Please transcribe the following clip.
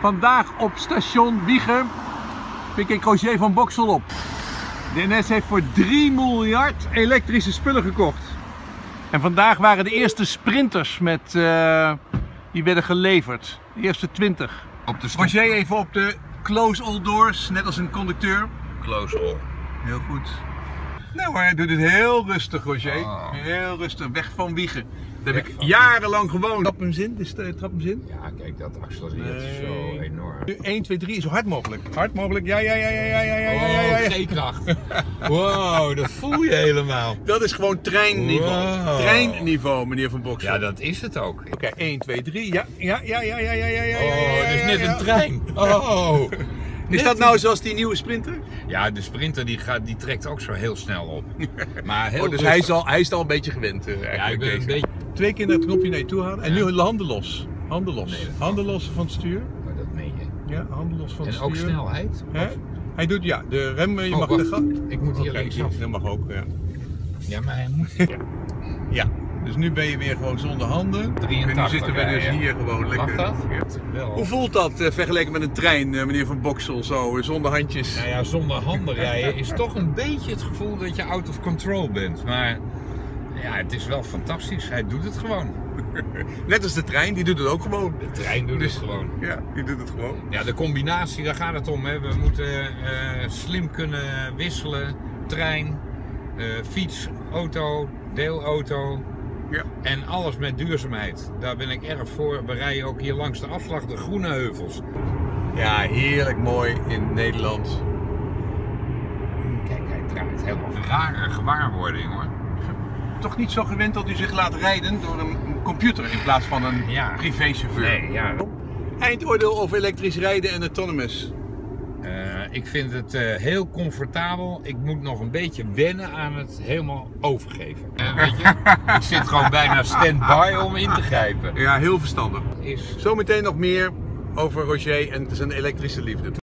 Vandaag op station Wiegen pik ik Roger van Boksel op. De NS heeft voor 3 miljard elektrische spullen gekocht. En vandaag waren de eerste sprinters met, eh, die werden geleverd. De eerste 20. Op de. Roger even op de close all doors, net als een conducteur. Close all. Heel goed. Nou, hij doet het heel rustig, Roger. Oh. Heel rustig, weg van Wiegen. Daar heb ik jarenlang gewoond. Trap hem zin, dus uh, trap hem zin. Ja, kijk, dat accelereert Nee. zo enorm. Nu 1, 2, 3, zo hard mogelijk. Hard mogelijk, ja, ja, ja, ja, ja, ja, ja, ja, ja, ja. Oh, G-kracht. Wow, dat voel je helemaal. Dat is gewoon treinniveau. Wow. Treinniveau, meneer Van Boksel. Ja, dat is het ook. Oké, 1, 2, 3, ja, ja, ja, ja, ja, ja, ja, ja, Oh, dat is net een trein. Oh. Is dat nou zoals die nieuwe Sprinter? Ja, de sprinter die, gaat, die trekt ook zo heel snel op. Maar heel Oh, dus rustig. hij is, al, hij is al een beetje gewend. eh, Ja, ik ben een beetje... Twee keer naar het knopje naar je toe halen en Ja. nu de handen los. Handen los. Nee, handen los van het stuur. Maar dat meen je. Ja, handen los van het En stuur. ook snelheid. Hè? Hij doet ja, de rem, je Oh, mag wacht. de gat. Ik moet hier Oké, linksaf. Dat mag ook, ja. Ja, maar hij moet... Ja, dus nu ben je weer gewoon zonder handen. 83 en nu zitten we dus hier gewoon lekker. Mag dat? Ja. Hoe voelt dat eh, vergeleken met een trein, eh, meneer Van Boksel, zo eh, zonder handjes? Nou ja, zonder handen rijden is toch een beetje het gevoel dat je out of control bent. Maar ja, het is wel fantastisch. Hij doet het gewoon. Net als de trein, die doet het ook gewoon. De trein doet Dus- het gewoon. Ja, die doet het gewoon. Ja, de combinatie, daar gaat het om. Hè. We moeten eh, slim kunnen wisselen. Trein, eh, fiets, auto, deelauto. Ja. En alles met duurzaamheid. Daar ben ik erg voor. We rijden ook hier langs de afslag de groene heuvels. ja, heerlijk mooi in Nederland. Kijk, hij draait helemaal rare gewaarwording hoor. Toch niet zo gewend dat u zich laat rijden door een computer in plaats van een Ja. privéchauffeur. Nee, ja. Eindoordeel over elektrisch rijden en autonomous. Ik vind het eh, heel comfortabel. Ik moet nog een beetje wennen aan het helemaal overgeven. Eh, weet je, ik zit gewoon bijna stand-by om in te grijpen. Ja, heel verstandig. Is Zometeen nog meer over Roger en zijn elektrische liefde.